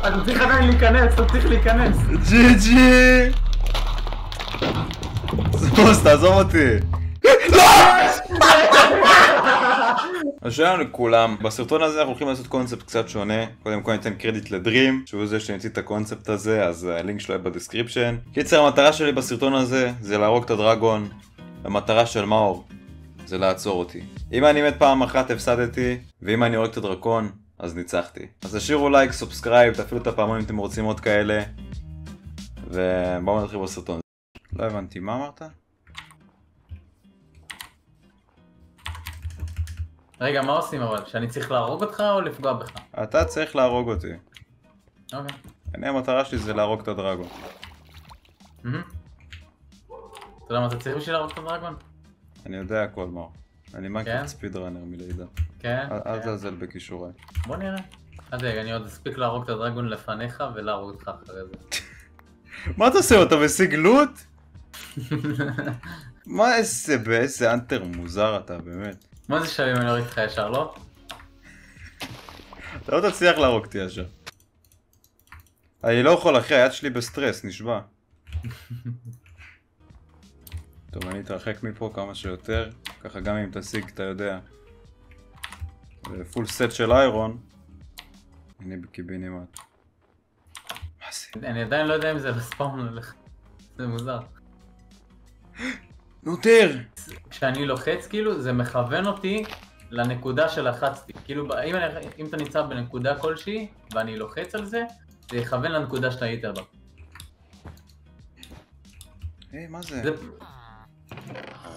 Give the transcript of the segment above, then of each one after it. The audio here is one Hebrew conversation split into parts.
אתה צריך עדיין להיכנס, אתה צריך להיכנס. GG! סמוס, תעזוב אותי! לא! אז שלום לכולם, בסרטון הזה אנחנו הולכים לעשות קונספט קצת שונה קודם כל ניתן קרדיט ל Dream שהוא זה שהמציא את הקונספט הזה אז הלינק שלו יהיה ב description קיצר המטרה שלי בסרטון הזה זה להרוג את ה dragon המטרה של מאור זה לעצור אותי אם אני מת פעם אחת הפסדתי ואם אני הורג את הדרקון אז ניצחתי אז תשאירו לייק, subscribe, תפעילו את הפעמון אם אתם רוצים עוד כאלה ובואו נתחיל בסרטון לא הבנתי, מה אמרת? רגע, מה עושים אבל? שאני צריך להרוג אותך או לפגוע בך? אתה צריך להרוג אותי אוקיי. אני המטרה שלי זה להרוג את ה dragon. אתה יודע מה אתה צריך בשביל להרוג את ה dragon? אני יודע הכל מאור אני כן? מייקל speedrunner מלידה כן? אל אל כן. תזלזל בכישוריי בוא נראה. אז רגע, אני עוד אספיק להרוג את ה dragon לפניך ולהרוג אותך אחרי זה. מה אתה עושה? אתה משיג loot? מה איזה באיזה hunter מוזר אתה באמת מה זה שווה אם אני אוריד אותך ישר, לא? אתה לא תצליח להרוג אותי ישר אני לא יכול אחי היד שלי בסטרס נשבע טוב אני אתרחק מפה כמה שיותר ככה גם אם תשיג אתה יודע פול סט של איירון הנה בקיבינימט מה זה? אני עדיין לא יודע אם זה בספאון הולך. זה מוזר. נוטר! כשאני לוחץ כאילו זה מכוון אותי לנקודה שלחצתי. כאילו אם, אני, אם אתה נמצא בנקודה כלשהי ואני לוחץ על זה, זה יכוון לנקודה שאתה היית בה. היי מה זה? זה...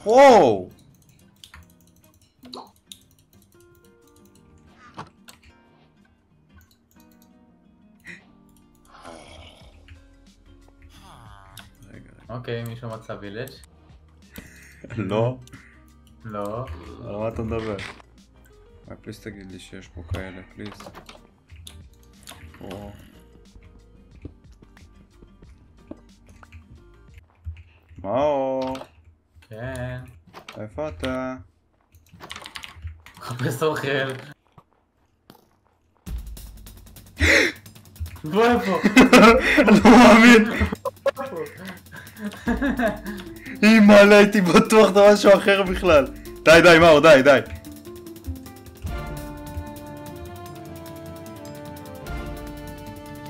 וואו! רגע, אוקיי, מישהו מצא וילג'? רגע. לא? לא. על מה אתה מדבר? אה, פליז תגיד לי שיש פה כאלה, פליז. או. מאור, כן. איפה אתה? מחפש אוכל. בוא לפה. אני לא מאמין! אימא'לה, הייתי בטוח זה משהו אחר בכלל. די, די, מאור, די, די.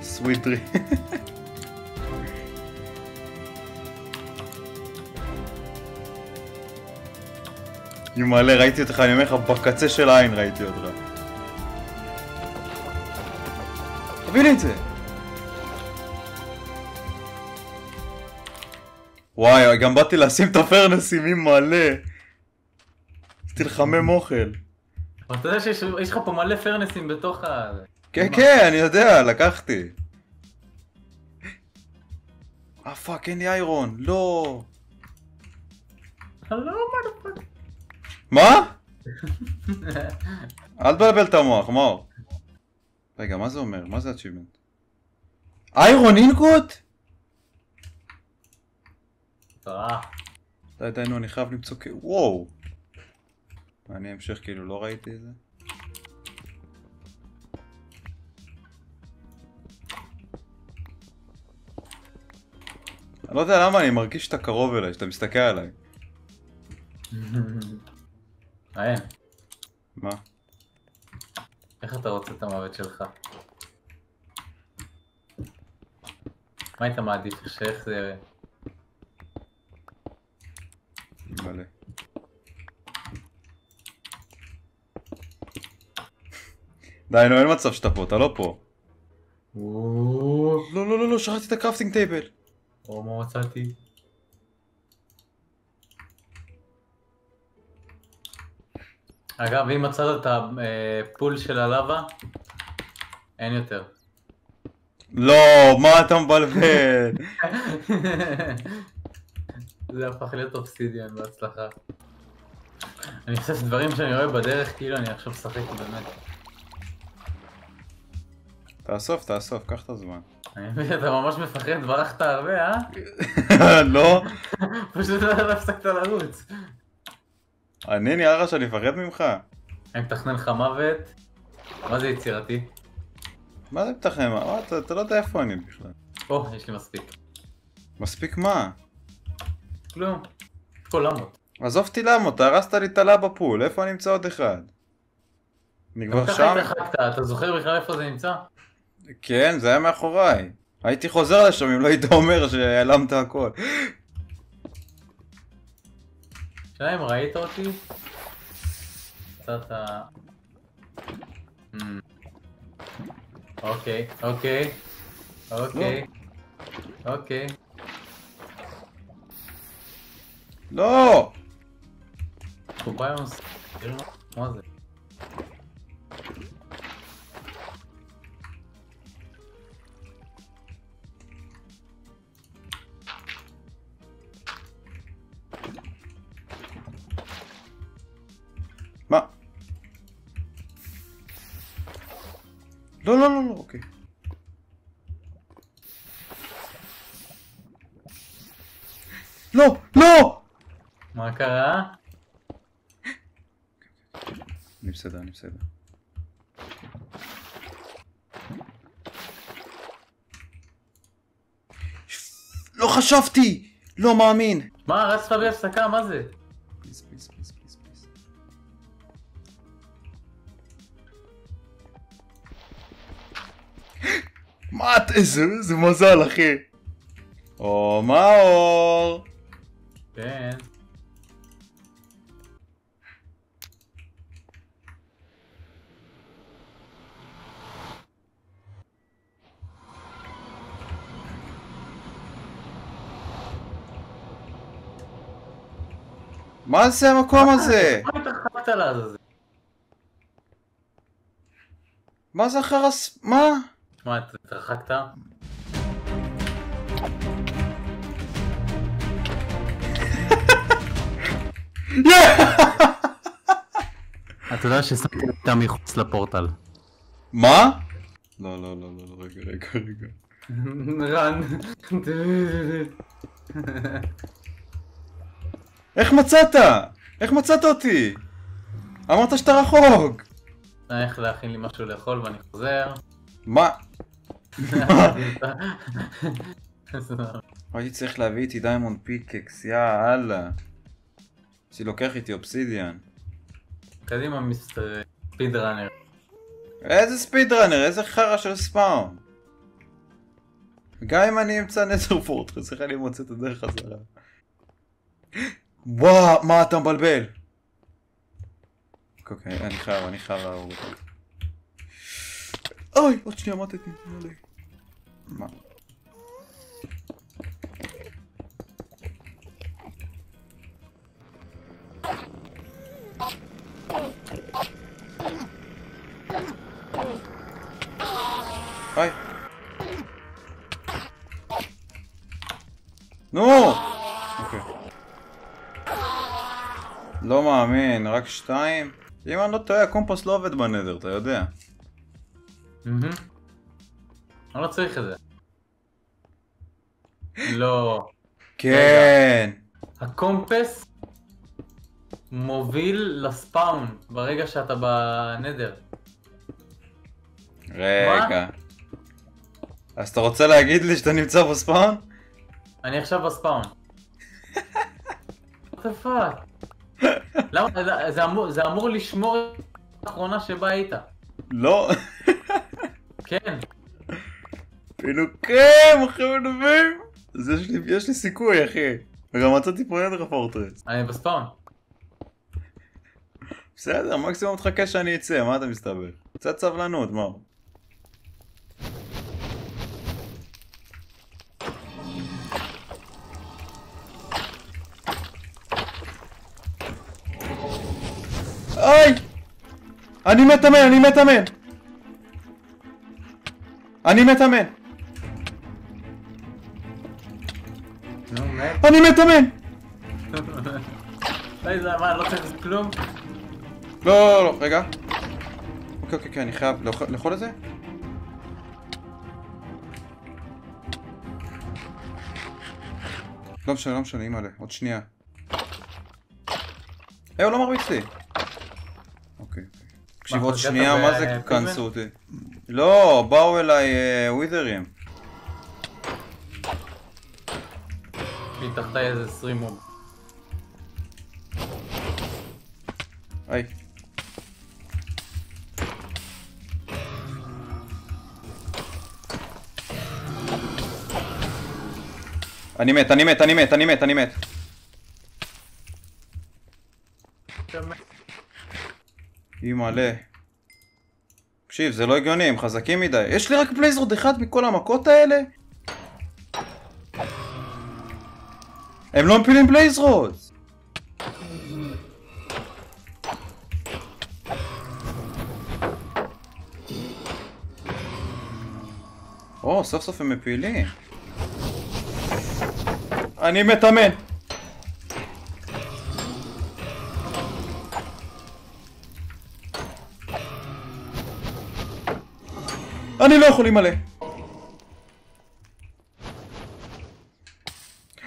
סוויט דרי. אימא'לה, ראיתי אותך, אני אומר לך, בקצה של העין ראיתי אותך. תביא לי את זה. וואי, גם באתי לשים את הפרנסים, מי מלא. רציתי לחמם אוכל. אתה יודע שיש יש לך פה מלא furnace ים בתוך ה... כן? כן, אני יודע, לקחתי. אה fuck, אין לי iron, לא. לא, מה. מה? אל תבלבל את המוח, מאור. רגע, מה זה אומר? מה זה achievement? iron ingot? אה, די, די, נו, אני חייב למצוא כ... וואו. אני המשך כאילו לא ראיתי את זה? אני לא יודע למה אני מרגיש שאתה קרוב אליי, שאתה מסתכל עליי. מעניין. מה? איך אתה רוצה את המוות שלך? מה היית מעדיף? שאיך זה יראה? מלא. די, נו, אין מצב שאתה פה, אתה לא פה. או, לא, לא, לא, לא, שכחתי את ה crafting table. מה מצאתי? אגב, אם מצאת את ה pool של הלאבה, אין יותר. לא, מה אתה מבלבל? זה הפך להיות אובסידיאן בהצלחה. אני עושה דברים שאני רואה בדרך, כאילו אני עכשיו משחק באמת. תאסוף, תאסוף, קח את הזמן. אני מבין, אתה ממש מפחד, ברחת הרבה, אה? לא? פשוט לא הפסקת לרוץ. אני נראה לך שאני מפחד ממך? אני מתכנן לך מוות, מה זה יצירתי? מה זה? מה, אתה, אתה לא יודע איפה אני בכלל. או, יש לי מספיק. מספיק מה? כלום. כל למות. עזוב אותי למה, אתה הרסת לי את הלה בפול, איפה אני נמצא עוד אחד? אני גם כבר ככה שם? התרחקת, אתה זוכר בכלל איפה זה נמצא? כן, זה היה מאחוריי. הייתי חוזר לשם אם לא היית אומר שהעלמת הכל. השאלה אם ראית אותי? קצת ה... Hmm. אוקיי, אוקיי, אוקיי, אוקיי. לא! קופיונס, מה זה? בסדר. לא חשבתי! לא מאמין! מה, רצת בלי הפסקה? מה זה? please, please, please, please, please. מה את איזה, איזה מזל אחי. או מאור. כן. מה זה המקום הזה? מה זה אחר הס... מה? מה, אתה התרחקת? אתה יודע ששמתי אותה מחוץ לפורטל. מה? לא, לא, לא, לא, לא, רגע, רגע, רגע. רן. איך מצאת? איך מצאת אותי? אמרת שאתה רחוק. צריך להכין לי משהו לאכול ואני חוזר. מה? הייתי צריך להביא איתי diamond pickaxe, יא אללה. הייתי לוקח איתי אובסידיאן. קדימה mister speed runner. איזה speed runner, איזה חרא של spawn. גם אם אני אמצא נזר איך אני מוצא את הדרך חזרה? וואו, מה אתה מבלבל? אוקיי, אני חייב, אני חייב להרוג אותו. אוי, עוד שנייה מתתי. מה? היי. נו! לא מאמין, רק שתיים? אם אני לא טועה, הקומפוס לא עובד בנדר, אתה יודע. אני לא צריך את זה. לא. כן! הקומפס מוביל לספאון ברגע שאתה בנדר. רגע. אז אתה רוצה להגיד לי שאתה נמצא בספאון? אני עכשיו בספאון. what the fuck? למה? זה- זה אמור- זה אמור לשמור את האחרונה שבה היית. לא. כן. פינוקים, אחי מנבים! אז יש לי, יש לי סיכוי, אחי. וגם מצאתי פה נדר פורטרס. אני בספאון. בסדר, מקסימום תחכה שאני אצא, מה אתה מסתבר? קצת סבלנות, מה? אוי! אני מתאמן, אני מתאמן! אני מתאמן! אני מתאמן! מה, לא צריך כלום? לא, לא, לא, רגע. אוקיי, אוקיי, אוקיי, אני חייב לאכול- לאכול את זה? לא משנה, לא משנה, אימא'לה, עוד שנייה. היי, הוא לא מרביץ לי. תקשיב עוד שנייה, מה זה בפיגמן? כנסו אותי? לא, באו אליי אה, לי תחתיי איזה 20 מוב. היי. אני מת, אני מת, אני מת, אני מת, אני מת. אימא'לה. תקשיב, זה לא הגיוני, הם חזקים מדי. יש לי רק בלייזרוד אחד מכל המכות האלה? הם לא מפילים בלייזרוד! או, סוף סוף הם מפילים. אני מתאמן! אני לא יכול להימלא.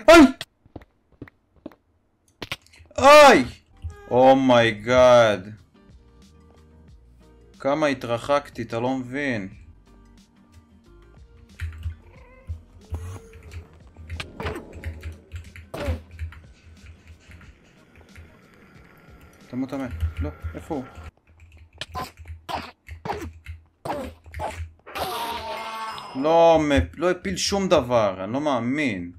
איי! איי! oh my God. כמה התרחקתי, אתה לא מבין. תמות תמת. לא, איפה הוא? לא, לא הפיל שום דבר, אני לא מאמין.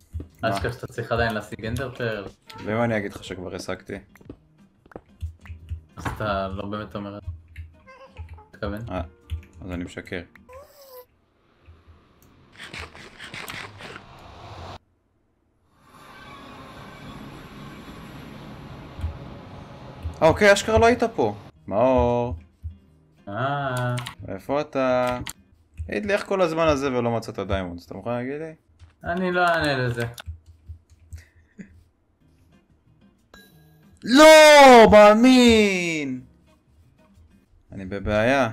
אל? תשכח שאתה צריך עדיין להשיג אנדר פרל, ואם אני אגיד לך שכבר השגתי? אז אתה לא באמת אומר את זה. מתכוון? אה, אז אני משקר. אה, אוקיי, אשכרה לא היית פה. מאור, אה, איפה אתה? תגיד לי איך כל הזמן הזה ולא מצאת diamonds, אתה מוכן להגיד לי? אני לא אענה לזה. לא, מאמין! אני בבעיה.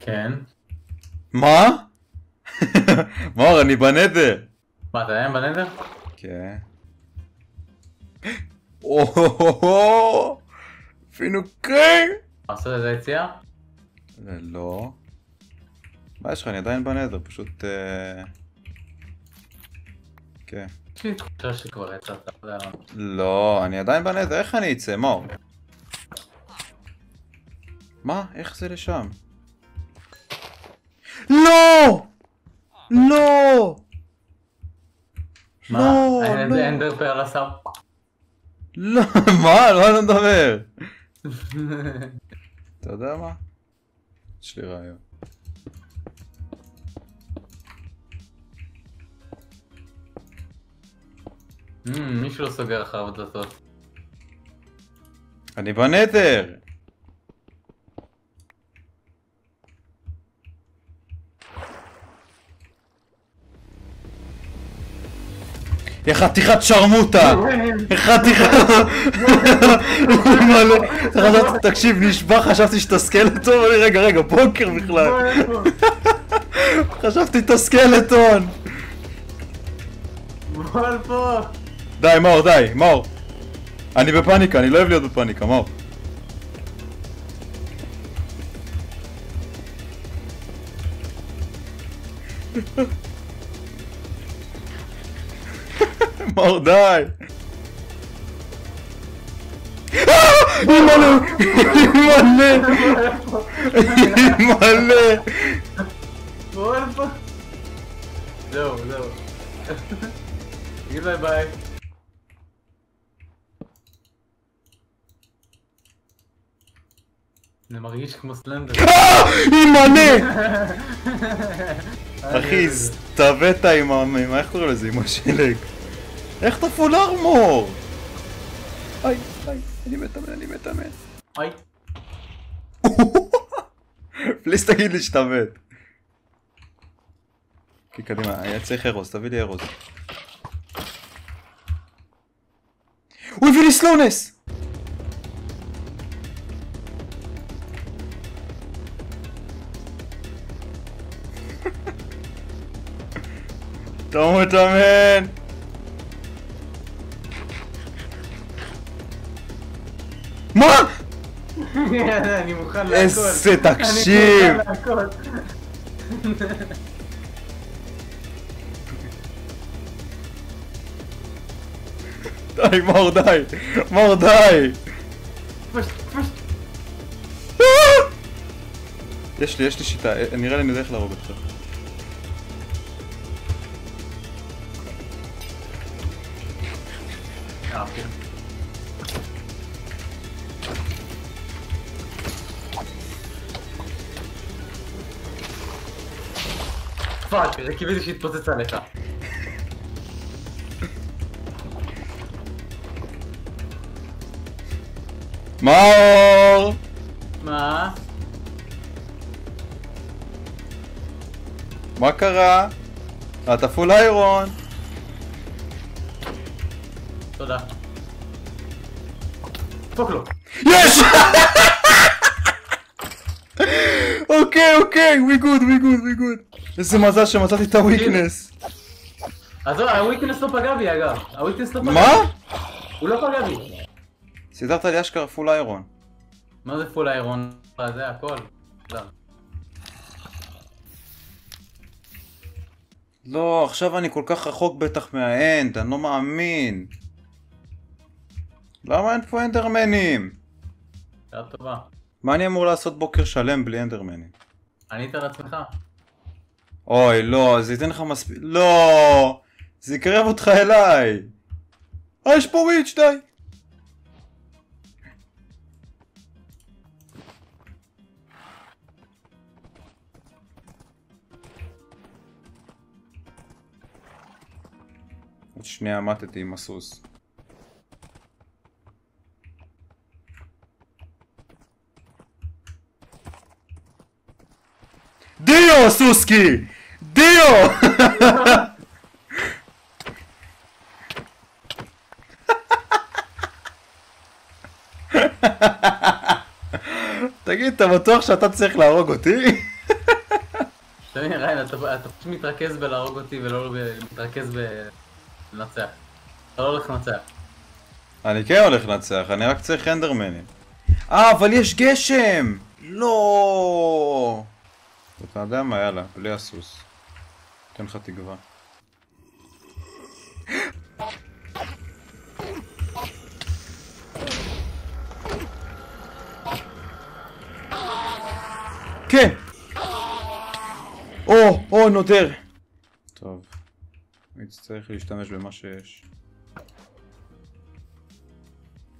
כן. מה? מאור, אני ב Nether. מה, אתה עדיין ב Nether? כן. או-הו-הו-הו! פינוקים! עשית איזה יציאה? לא. מה יש לך? אני עדיין בנדר, פשוט... אה, כן. לא, אני עדיין בנדר, איך אני אצא? מאור? מה? איך זה לשם? לא! לא! מה? לא, אין- לא. אנדר פרל עשה? לא, מה? על מה אתה מדבר? אתה יודע מה? יש לי רעיון. מישהו לא סוגר אחריו דלתות. אני בנדר! יא חתיכת שרמוטה! יא חתיכת... תקשיב, נשבע, חשבתי שאתה סקלטון, אני רגע, רגע, בוקר בכלל. חשבתי שאתה סקלטון. בוא פה! די, מאור, די, מאור. אני בפאניקה, אני לא אוהב להיות בפאניקה, מאור. מאור, די. אימא'לה! אימא'לה! אימא'לה! זהו, זהו. תגיד ביי ביי. זה מרגיש כמו סלנדר. אימא'לה! אחי, סתווית עם ה... מה איך קוראים לזה? עם השלג. איך אתה full armor? היי, היי, אני מתאמן, אני מתאמן. היי. please תגיד לי שאתה מת. כי קדימה, היה צריך arrows, תביא לי arrows. הוא הביא לי slowness! אתה מתאמן! מה? אני מוכן להכל. איזה תקשיב. אני מוכן להכל. די, מור, די! מור, די! יש לי, יש לי שיטה, אה, נראה לי אני יודע איך להרוג אותך. fuck, קיוויתי שיתפוצץ עליך. מאור! מה? מה קרה? אתה פול איירון. תודה. פוק לו. יש! אוקיי, אוקיי, we good, we good, we good. איזה מזל שמצאתי את הוויקנס. עזוב, הוויקנס לא פגע בי אגב. הוויקנס לא פגע בי. מה? הוא לא פגע בי. סידרת לי אשכרה full iron. מה זה full iron? אה, זה הכל. לא. לא, עכשיו אני כל כך רחוק בטח מה End, אני לא מאמין. למה אין פה אנדרמנים? שאלה טובה. מה אני אמור לעשות בוקר שלם בלי אנדרמנים? ענית על עצמך? אוי, לא, זה ייתן לך מספיק... לא! זה יקרב אותך אליי! אה, יש פה וויץ', די! עוד שנייה מתתי עם הסוס. סוסקי! דיו! תגיד, אתה בטוח שאתה צריך להרוג אותי? מבין, ריין, אתה פשוט מתרכז בלהרוג אותי ולא מתרכז בלנצח. אתה לא הולך לנצח. אני כן הולך לנצח, אני רק צריך אנדרמנים. אה, אבל יש גשם! לא! אתה יודע מה, יאללה, בלי הסוס. אתן לך תקווה. כן! או, או, נודר! טוב. צריך להשתמש במה שיש.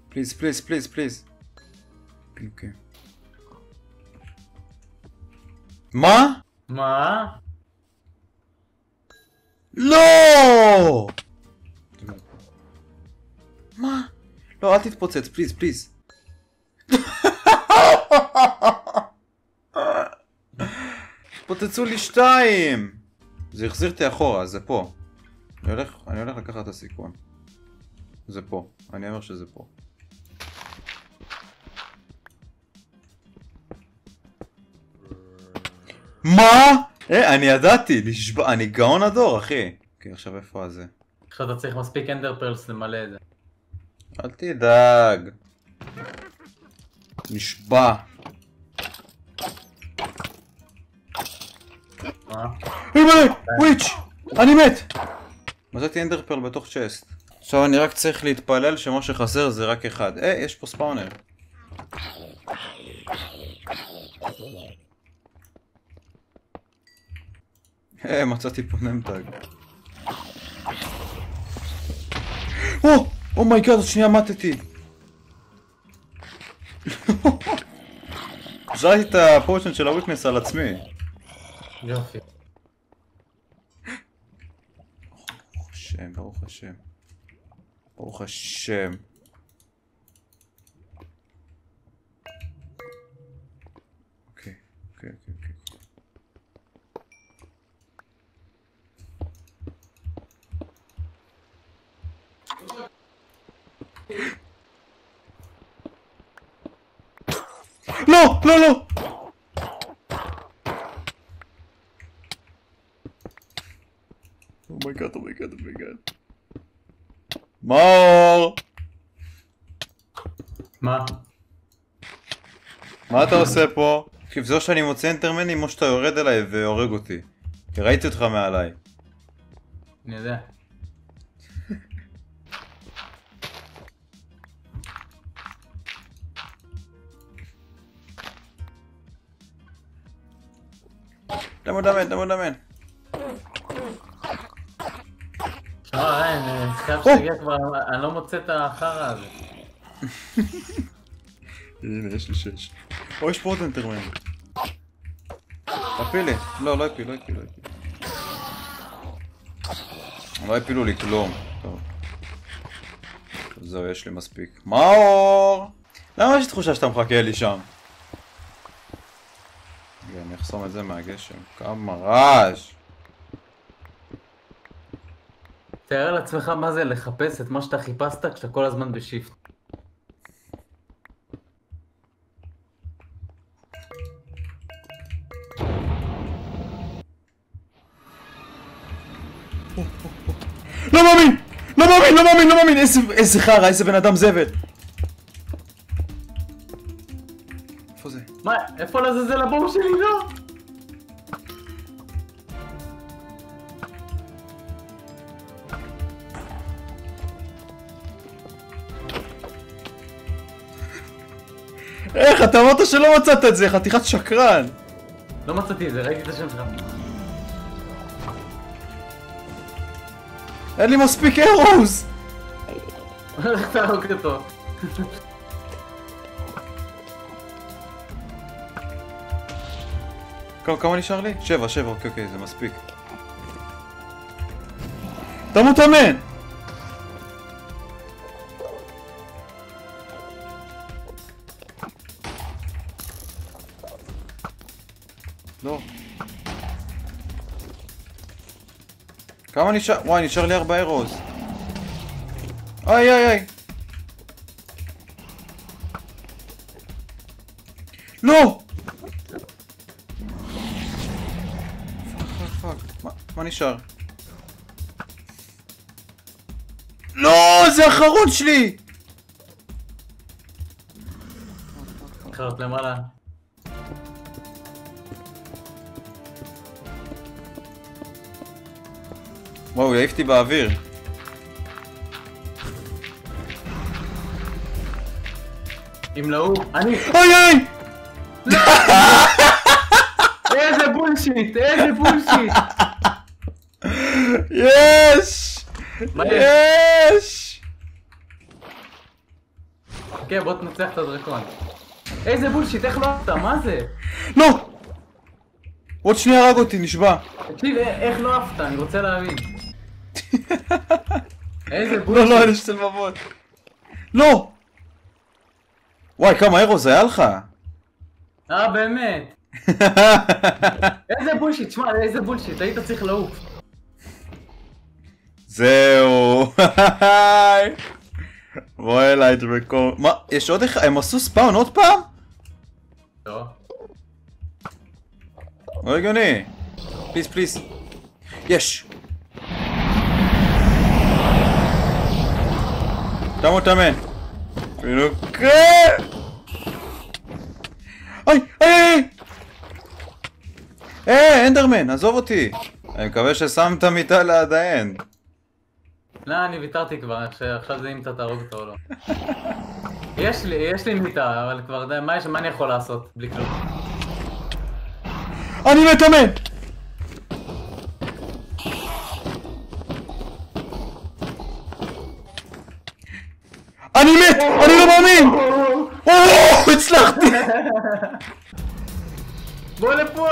please, please, please, please. אוקיי. מה? מה? לא! מה? לא, אל תתפוצץ, please, please. התפוצצו לי שתיים! זה החזיר אותי אחורה, זה פה. אני הולך, אני הולך לקחת את הסיכון. זה פה. אני אומר שזה פה. מה? אה, אני ידעתי, נשבע, אני גאון הדור, אחי. אוקיי, עכשיו איפה הזה? עכשיו אתה צריך מספיק אנדר פרלס למלא את זה. אל תדאג. נשבע. מה? witch! אני מת! מצאתי ender pearl בתוך chest. עכשיו אני רק צריך להתפלל שמה שחסר זה רק אחד. אה, יש פה spawner. אה, מצאתי פה name tag. או! Oh my God, עוד שנייה מתתי. זרקתי את הפושן של הוויקנס על עצמי. יופי. ברוך השם, ברוך השם. ברוך השם. אוקיי, אוקיי, אוקיי, אוקיי. לא! לא, לא! אומייגאד, אומייגאד, אומייגאד. מאור! מה? מה אתה עושה פה? תקשיב, זה או שאני מוצא אנדרמנים או שאתה יורד אליי והורג אותי. כי ראיתי אותך מעליי. אני יודע. דמן, דמו דמן. שמע, ריין, אני חייב או! שתגיע כבר, אני לא מוצא את החרא הזה. הנה, יש לי שש. או, יש פה עוד אנטרמן. תפיל לי. לא, לא הפיל, לא הפיל, לא הפיל. לא הפילו לי כלום. טוב. זהו, יש לי מספיק. מאור! למה יש לי תחושה שאתה מחכה לי שם? אחסום את זה מהגשם. כמה רעש! תאר לעצמך מה זה לחפש את מה שאתה חיפשת כשאתה כל הזמן בשיפט. לא מאמין! לא מאמין, לא מאמין, לא מאמין! איזה חרא, איזה בן אדם זבל! מה, איפה לעזאזל הבור שלי? לא! איך? אתה אמרת שלא מצאת את זה, חתיכת שקרן! לא מצאתי את זה, ראיתי את השם שלך. אין לי מספיק ארוז! איך תהרוג אותו? כמה, כמה נשאר לי? שבע, שבע, אוקיי, אוקיי, זה מספיק. אתה מותאמן! לא. כמה נשאר? וואי, נשאר לי ארבע ארוז. איי איי איי. לא! מה- נשאר? לא! זה האחרון שלי! חרט למעלה. וואו, יעיף אותי באוויר. אם להוא, אני... אוי אוי! איזה bullshit! איזה bullshit! יש! יש? יש! חכה, בוא תנצח את הדרקון. איזה bullshit, איך לא אהבת? מה זה? לא! עוד שנייה הרג אותי, נשבע. תקשיב, א- איך לא אהבת? אני רוצה להבין. איזה לא, bullshit. לא, אני שתי לבבות. לא! וואי, כמה arrows היה לך? אה, באמת. איזה bullshit, שמע, איזה bullshit, היית צריך לעוף. זהו. בוא אליי דרקון. מה, יש עוד אחד? הם עשו spawn עוד פעם? לא. לא הגיוני. פליז פליז. יש. אתה מתאמן. אפילו כן. היי, היי, היי! אה, אנדרמן, עזוב אותי. אני מקווה ששמת מיטה ליד האנד. לא, אני ויתרתי כבר, עכשיו זה אם אתה תהרוג אותו או לא. יש לי, יש לי מיטה, אבל כבר מה יש- מה אני יכול לעשות? בלי כלום. אני מתאמן! אני מת! אני לא מאמין! או, הצלחתי! בוא לפה!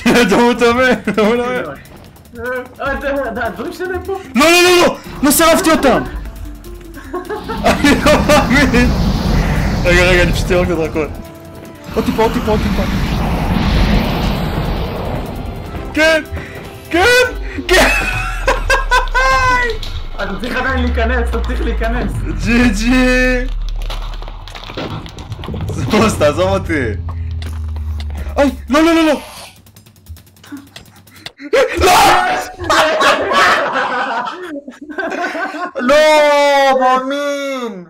אתה מתאמן! אה, אתה- אתה- הדברים שלי פה? לא, לא, לא, לא! לא שרפתי אותם! אני לא מאמין! רגע, רגע, אני פשוט ארוק את הדרקון. עוד טיפה, עוד טיפה, עוד טיפה. כן! כן! כן! אתה צריך עדיין להיכנס, אתה צריך להיכנס. ג'י ג'י! זוז, תעזוב אותי! אוי, לא, לא, לא, לא! לא! לא, מאמין!